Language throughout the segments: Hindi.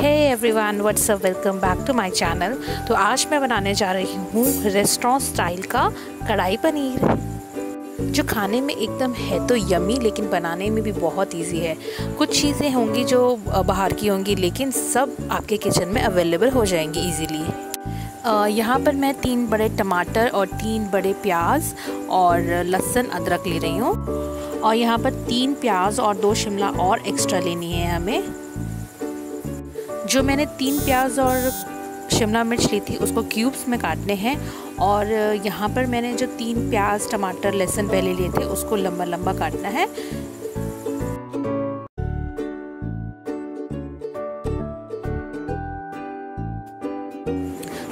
Hey everyone what's up welcome back to my channel तो आज मैं बनाने जा रही हूँ रेस्टोरेंट स्टाइल का कढ़ाई पनीर, जो खाने में एकदम है तो यमी लेकिन बनाने में भी बहुत इजी है। कुछ चीज़ें होंगी जो बाहर की होंगी, लेकिन सब आपके किचन में अवेलेबल हो जाएँगी इजीली यहाँ पर मैं तीन बड़े टमाटर और तीन बड़े प्याज और लहसुन अदरक ले रही हूँ। और यहाँ पर तीन प्याज और दो शिमला और एक्स्ट्रा लेनी है हमें। जो मैंने तीन प्याज और शिमला मिर्च ली थी, उसको क्यूब्स में काटने हैं और यहाँ पर मैंने जो तीन प्याज, टमाटर, लहसुन पहले लिए थे, उसको लंबा लंबा काटना है।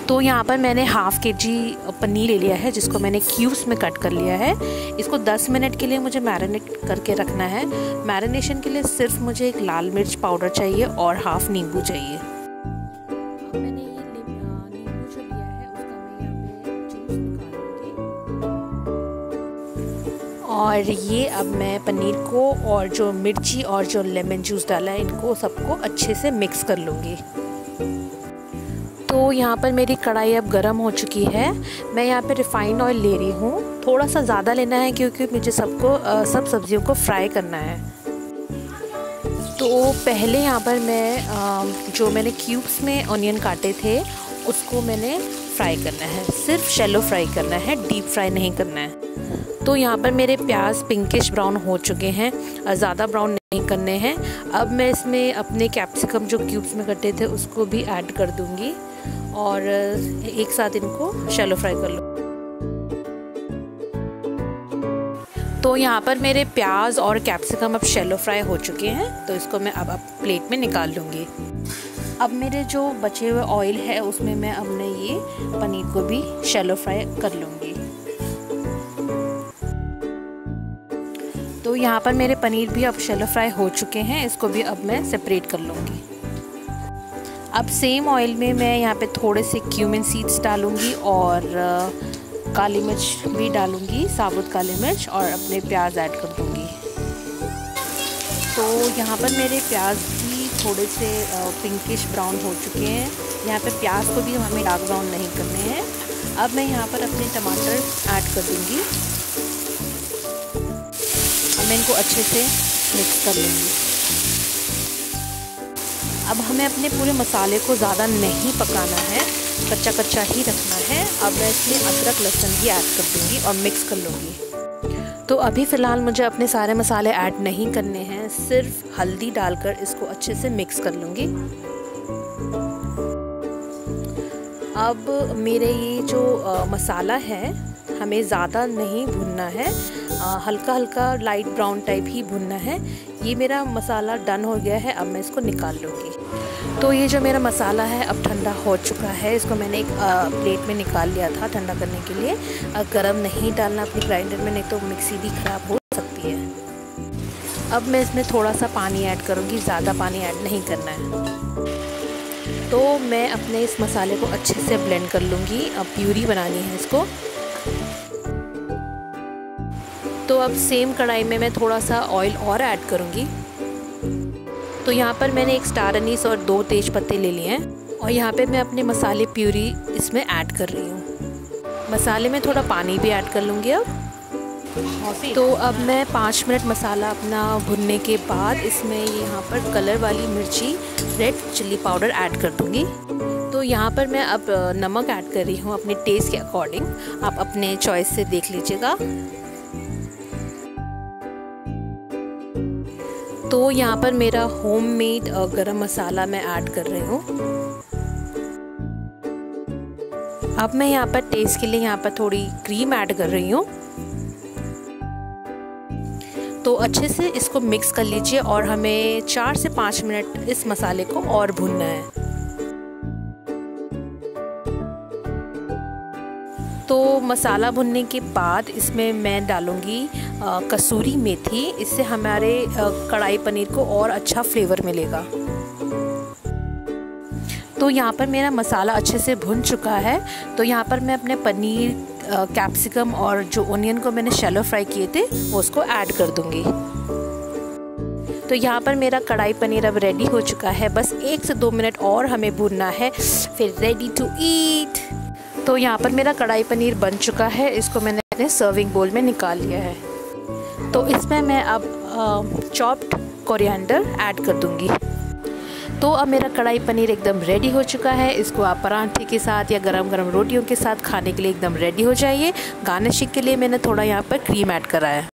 तो यहाँ पर मैंने हाफ़ के जी पनीर ले लिया है जिसको मैंने क्यूब्स में कट कर लिया है। इसको 10 मिनट के लिए मुझे मैरिनेट करके रखना है। मैरिनेशन के लिए सिर्फ़ मुझे एक लाल मिर्च पाउडर चाहिए और हाफ़ नींबू चाहिए। है और ये अब मैं पनीर को और जो मिर्ची और जो लेमन जूस डाला है इनको सबको अच्छे से मिक्स कर लूँगी। तो यहाँ पर मेरी कढ़ाई अब गर्म हो चुकी है। मैं यहाँ पे रिफ़ाइंड ऑयल ले रही हूँ। थोड़ा सा ज़्यादा लेना है क्योंकि मुझे सबको सब सब्जियों को फ्राई करना है। तो पहले यहाँ पर मैं जो मैंने क्यूब्स में ऑनियन काटे थे, उसको मैंने फ्राई करना है। सिर्फ़ शेलो फ्राई करना है, डीप फ्राई नहीं करना है। तो यहाँ पर मेरे प्याज पिंकिश ब्राउन हो चुके हैं ज़्यादा ब्राउन नहीं करने हैं। अब मैं इसमें अपने कैप्सिकम जो क्यूब्स में कटे थे, उसको भी ऐड कर दूँगी। और एक साथ इनको शैलो फ्राई कर लो। तो यहाँ पर मेरे प्याज और कैप्सिकम अब शेलो फ्राई हो चुके हैं तो इसको मैं अब अब प्लेट में निकाल लूँगी। अब मेरे जो बचे हुए ऑयल है, उसमें मैं अब मैं ये पनीर को भी शेलो फ्राई कर लूँगी। तो यहाँ पर मेरे पनीर भी अब शेलो फ्राई हो चुके हैं, इसको भी अब मैं सेपरेट कर लूँगी। अब सेम ऑयल में मैं यहाँ पे थोड़े से क्यूमिन सीड्स डालूँगी और काली मिर्च भी डालूँगी, साबुत काली मिर्च और अपने प्याज ऐड कर दूँगी। तो यहाँ पर मेरे प्याज भी थोड़े से पिंकिश ब्राउन हो चुके हैं। यहाँ पे प्याज को भी हमें डार्क ब्राउन नहीं करने हैं। अब मैं यहाँ पर अपने टमाटर ऐड कर दूँगी। मैं इनको अच्छे से मिक्स कर लूँगी। अब हमें अपने पूरे मसाले को ज़्यादा नहीं पकाना है कच्चा कच्चा ही रखना है। अब मैं इसमें अदरक, लहसुन भी ऐड कर दूँगी और मिक्स कर लूँगी। तो अभी फ़िलहाल मुझे अपने सारे मसाले ऐड नहीं करने हैं, सिर्फ़ हल्दी डालकर इसको अच्छे से मिक्स कर लूँगी। अब मेरे ये जो मसाला है, हमें ज़्यादा नहीं भुनना है। हल्का हल्का लाइट ब्राउन टाइप ही भुनना है। ये मेरा मसाला डन हो गया है, अब मैं इसको निकाल लूँगी। तो ये जो मेरा मसाला है, अब ठंडा हो चुका है। इसको मैंने एक प्लेट में निकाल लिया था ठंडा करने के लिए। गर्म नहीं डालना अपनी ग्राइंडर में, नहीं तो मिक्सी भी ख़राब हो सकती है। अब मैं इसमें थोड़ा सा पानी ऐड करूँगी, ज़्यादा पानी ऐड नहीं करना है। तो मैं अपने इस मसाले को अच्छे से ब्लेंड कर लूँगी। अब प्यूरी बनानी है इसको। तो अब सेम कढ़ाई में मैं थोड़ा सा ऑयल और ऐड करूँगी। तो यहाँ पर मैंने एक स्टार अनीस और दो तेज पत्ते ले लिए हैं और यहाँ पे मैं अपने मसाले प्यूरी इसमें ऐड कर रही हूँ। मसाले में थोड़ा पानी भी ऐड कर लूँगी अब। तो अब मैं पाँच मिनट मसाला अपना भुनने के बाद इसमें यहाँ पर कलर वाली मिर्ची रेड चिल्ली पाउडर ऐड कर दूँगी। तो यहाँ पर मैं अब नमक ऐड कर रही हूँ अपने टेस्ट के अकॉर्डिंग आप अपने चॉइस से देख लीजिएगा। तो यहाँ पर मेरा होम मेड गर्म मसाला मैं ऐड कर रही हूँ। अब मैं यहाँ पर टेस्ट के लिए यहाँ पर थोड़ी क्रीम ऐड कर रही हूँ। तो अच्छे से इसको मिक्स कर लीजिए और हमें चार से पाँच मिनट इस मसाले को और भूनना है। तो मसाला भुनने के बाद इसमें मैं डालूँगी कसूरी मेथी। इससे हमारे कढ़ाई पनीर को और अच्छा फ्लेवर मिलेगा। तो यहाँ पर मेरा मसाला अच्छे से भुन चुका है। तो यहाँ पर मैं अपने पनीर कैप्सिकम और जो ओनियन को मैंने शेलो फ्राई किए थे, वो उसको ऐड कर दूँगी। तो यहाँ पर मेरा कढ़ाई पनीर अब रेडी हो चुका है। बस एक से दो मिनट और हमें भूनना है। फिर रेडी टू ईट तो यहाँ पर मेरा कढ़ाई पनीर बन चुका है। इसको मैंने अपने सर्विंग बोल में निकाल लिया है। तो इसमें मैं अब चॉप्ड कोरिएंडर ऐड कर दूँगी। तो अब मेरा कढ़ाई पनीर एकदम रेडी हो चुका है। इसको आप पराठे के साथ या गरम गरम रोटियों के साथ खाने के लिए एकदम रेडी हो जाइए। गार्निशिंग के लिए मैंने थोड़ा यहाँ पर क्रीम ऐड करा है।